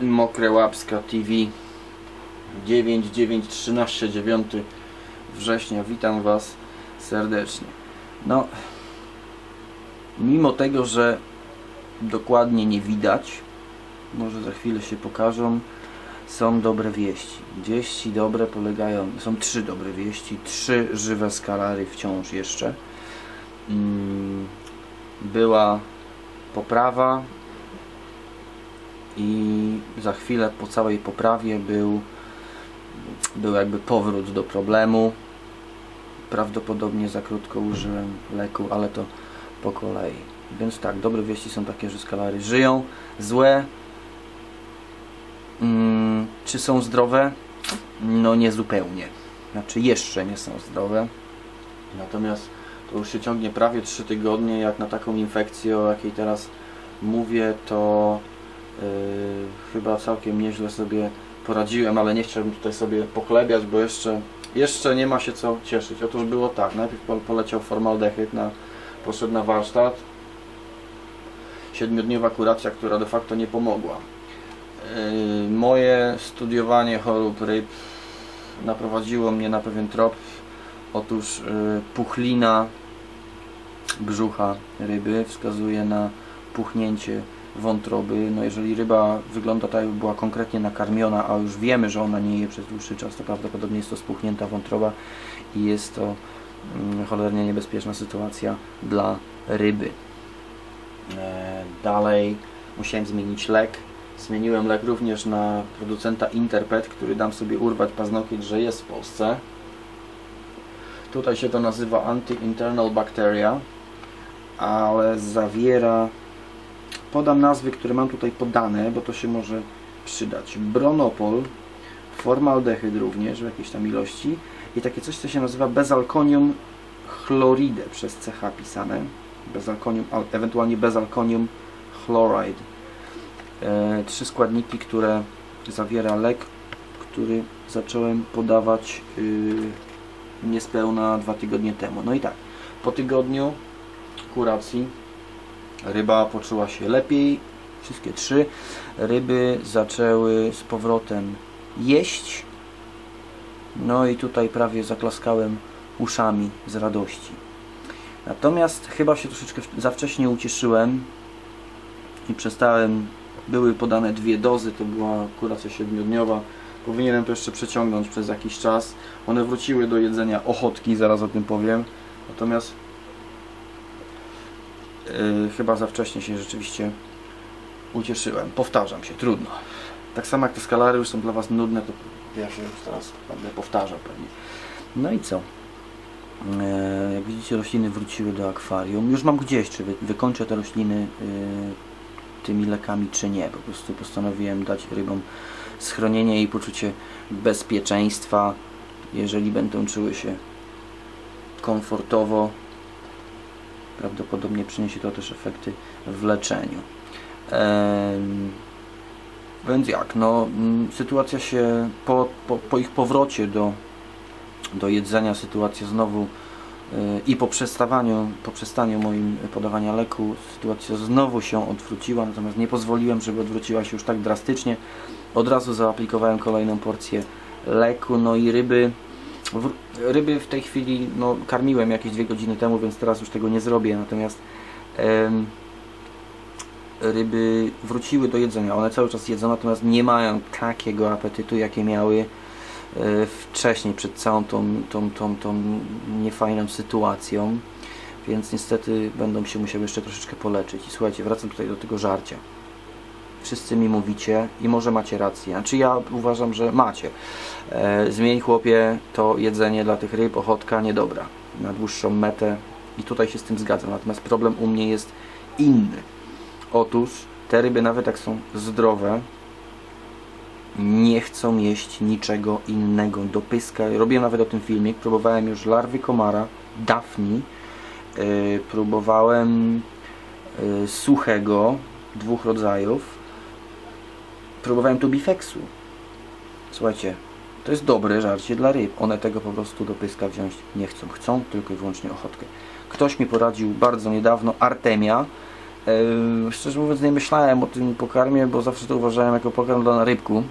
Mokre Łapska TV 9, 9, 13, 9 września. Witam Was serdecznie. No, mimo tego, że dokładnie nie widać, może za chwilę się pokażą, są dobre wieści. Wieści dobre polegają, są trzy dobre wieści, trzy żywe skalary wciąż jeszcze. Mm, Była poprawa i za chwilę po całej poprawie był, był jakby powrót do problemu. Prawdopodobnie za krótko użyłem leku, ale to po kolei. Więc tak, dobre wieści są takie, że skalary żyją. Złe, mm, czy są zdrowe? No nie zupełnie. Znaczy jeszcze nie są zdrowe. Natomiast to już się ciągnie prawie 3 tygodnie, jak na taką infekcję, o jakiej teraz mówię, to chyba całkiem nieźle sobie poradziłem, ale nie chciałbym tutaj sobie pochlebiać, bo jeszcze, jeszcze nie ma się co cieszyć. Otóż było tak, najpierw pol- poleciał formaldehyd, na, poszedł na warsztat, siedmiodniowa kuracja, która de facto nie pomogła. Yy, moje studiowanie chorób ryb naprowadziło mnie na pewien trop. Otóż yy, puchlina brzucha ryby wskazuje na puchnięcie wątroby. No jeżeli ryba wygląda tak, jakby była konkretnie nakarmiona, a już wiemy, że ona nie je przez dłuższy czas, to prawdopodobnie jest to spuchnięta wątroba i jest to mm, cholernie niebezpieczna sytuacja dla ryby. E, Dalej musiałem zmienić lek. Zmieniłem lek również na producenta Interpet, który dam sobie urwać paznokieć, że jest w Polsce. Tutaj się to nazywa Anti-Internal Bacteria, ale zawiera, podam nazwy, które mam tutaj podane, bo to się może przydać. Bronopol, formaldehyd również w jakiejś tam ilości i takie coś, co się nazywa bezalkonium chloride przez CH pisane. Bezalkonium, al- ewentualnie bezalkonium chloride. E, trzy składniki, które zawiera lek, który zacząłem podawać yy, niespełna dwa tygodnie temu. No i tak, po tygodniu kuracji ryba poczuła się lepiej, wszystkie trzy. Ryby zaczęły z powrotem jeść. No i tutaj prawie zaklaskałem uszami z radości. Natomiast chyba się troszeczkę za wcześnie ucieszyłem i przestałem. Były podane dwie dozy, to była kuracja siedmiodniowa. Powinienem to jeszcze przeciągnąć przez jakiś czas. One wróciły do jedzenia ochotki, zaraz o tym powiem. Natomiast chyba za wcześnie się rzeczywiście ucieszyłem. Powtarzam się, trudno. Tak samo jak te skalary już są dla Was nudne, to ja się już teraz będę powtarzał pewnie. No i co? E, Jak widzicie, rośliny wróciły do akwarium. Już mam gdzieś, czy wy, wykończę te rośliny y, tymi lekami, czy nie. Po prostu postanowiłem dać rybom schronienie i poczucie bezpieczeństwa, jeżeli będą czuły się komfortowo. Prawdopodobnie przyniesie to też efekty w leczeniu. Więc jak? No, mm, sytuacja się po, po, po ich powrocie do, do jedzenia, sytuacja znowu y, i po przestawaniu, po przestaniu moim podawania leku, sytuacja znowu się odwróciła, natomiast nie pozwoliłem, żeby odwróciła się już tak drastycznie. Od razu zaaplikowałem kolejną porcję leku, no i ryby, ryby w tej chwili, no karmiłem jakieś dwie godziny temu, więc teraz już tego nie zrobię, natomiast ryby wróciły do jedzenia. One cały czas jedzą, natomiast nie mają takiego apetytu, jakie miały e, wcześniej, przed całą tą, tą, tą, tą niefajną sytuacją. Więc niestety będą się musiały jeszcze troszeczkę poleczyć. I słuchajcie, wracam tutaj do tego żarcia. Wszyscy mi mówicie i może macie rację. Znaczy ja uważam, że macie. E, zmień chłopie to jedzenie dla tych ryb, ochotka niedobra. Na dłuższą metę i tutaj się z tym zgadzam. Natomiast problem u mnie jest inny. Otóż te ryby nawet jak są zdrowe, nie chcą jeść niczego innego do pyska. Robię nawet o tym filmik. Próbowałem już larwy komara, dafni. Yy, próbowałem yy, suchego, dwóch rodzajów. Próbowałem tubifexu. Słuchajcie, to jest dobre żarcie dla ryb. One tego po prostu do pyska wziąć nie chcą. Chcą tylko i wyłącznie ochotkę. Ktoś mi poradził bardzo niedawno Artemia E, szczerze mówiąc nie myślałem o tym pokarmie, bo zawsze to uważałem jako pokarm dla rybku.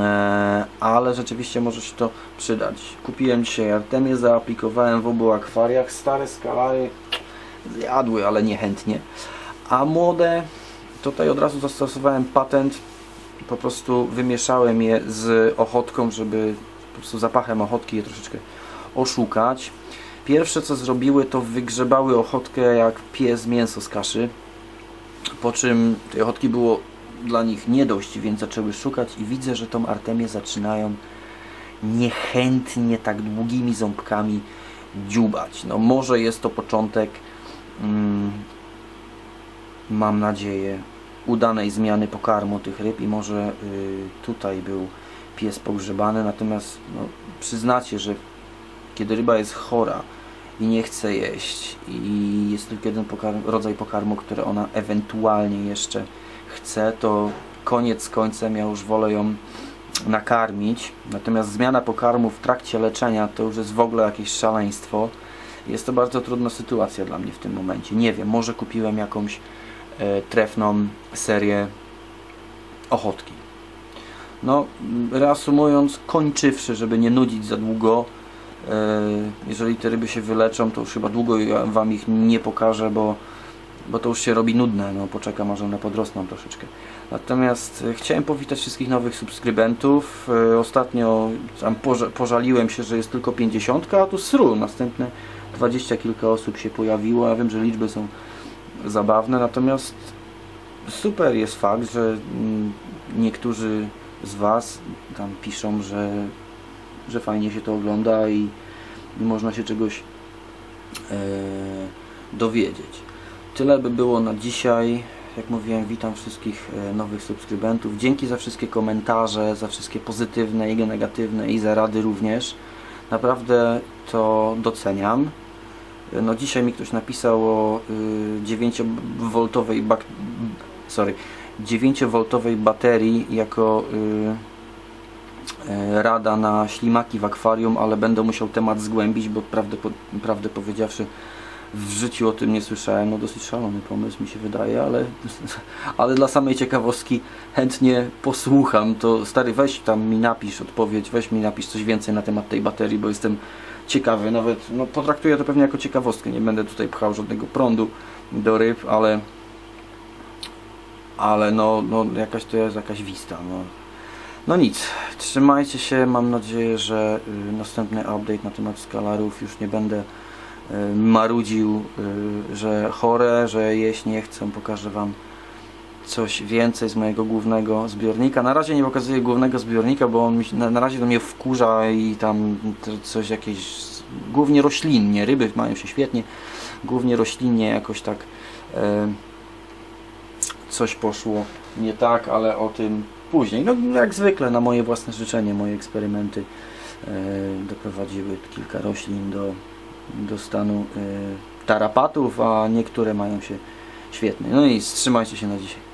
E, ale rzeczywiście może się to przydać. Kupiłem dzisiaj Artemię, zaaplikowałem w obu akwariach. Stare skalary zjadły, ale niechętnie. A młode, tutaj od razu zastosowałem patent. Po prostu wymieszałem je z ochotką, żeby po prostu zapachem ochotki je troszeczkę oszukać. Pierwsze co zrobiły to wygrzebały ochotkę jak pies mięso z kaszy. Po czym tej ochotki było dla nich nie dość, więc zaczęły szukać i widzę, że tą Artemię zaczynają niechętnie, tak długimi ząbkami dziubać. No może jest to początek, mm, mam nadzieję, udanej zmiany pokarmu tych ryb i może y, tutaj był pies pogrzebany, natomiast no, przyznacie, że kiedy ryba jest chora i nie chce jeść i jest tylko jeden pokarm, rodzaj pokarmu, który ona ewentualnie jeszcze chce, to koniec końcem ja już wolę ją nakarmić. Natomiast zmiana pokarmu w trakcie leczenia to już jest w ogóle jakieś szaleństwo. Jest to bardzo trudna sytuacja dla mnie w tym momencie. Nie wiem, może kupiłem jakąś trefną serię ochotki. No, reasumując, kończywszy, żeby nie nudzić za długo, e, jeżeli te ryby się wyleczą, to już chyba długo ja Wam ich nie pokażę, bo bo to już się robi nudne, no poczekam aż one podrosną troszeczkę. Natomiast e, chciałem powitać wszystkich nowych subskrybentów. E, ostatnio tam poża pożaliłem się, że jest tylko 50, a tu sru, następne 20 kilka osób się pojawiło. Ja wiem, że liczby są zabawne, natomiast super jest fakt, że niektórzy z Was tam piszą, że, że fajnie się to ogląda i, i można się czegoś e, dowiedzieć. Tyle by było na dzisiaj. Jak mówiłem, witam wszystkich e, nowych subskrybentów. Dzięki za wszystkie komentarze, za wszystkie pozytywne i negatywne i za rady również. Naprawdę to doceniam. No dzisiaj mi ktoś napisał o 9V bak sorry, 9V baterii jako e, rada na ślimaki w akwarium, ale będę musiał temat zgłębić, bo prawdę, prawdę powiedziawszy w życiu o tym nie słyszałem. No dosyć szalony pomysł mi się wydaje, ale, ale dla samej ciekawostki chętnie posłucham. To stary weź tam mi napisz odpowiedź, weź mi napisz coś więcej na temat tej baterii, bo jestem ciekawy. Nawet no, potraktuję to pewnie jako ciekawostkę. Nie będę tutaj pchał żadnego prądu do ryb, ale ale no, no jakaś to jest jakaś wista. No. No nic, trzymajcie się, mam nadzieję, że y, następny update na temat skalarów już nie będę Y, marudził, y, że chore, że jeść nie chcę, pokażę Wam coś więcej z mojego głównego zbiornika. Na razie nie pokazuję głównego zbiornika, bo on mi, na, na razie do mnie wkurza i tam coś jakieś, głównie roślinnie, ryby mają się świetnie, głównie roślinnie jakoś tak e, coś poszło nie tak, ale o tym później. No jak zwykle na moje własne życzenie, moje eksperymenty e, doprowadziły kilka roślin do do stanu y, tarapatów, a niektóre mają się świetnie. No i wstrzymajcie się na dzisiaj.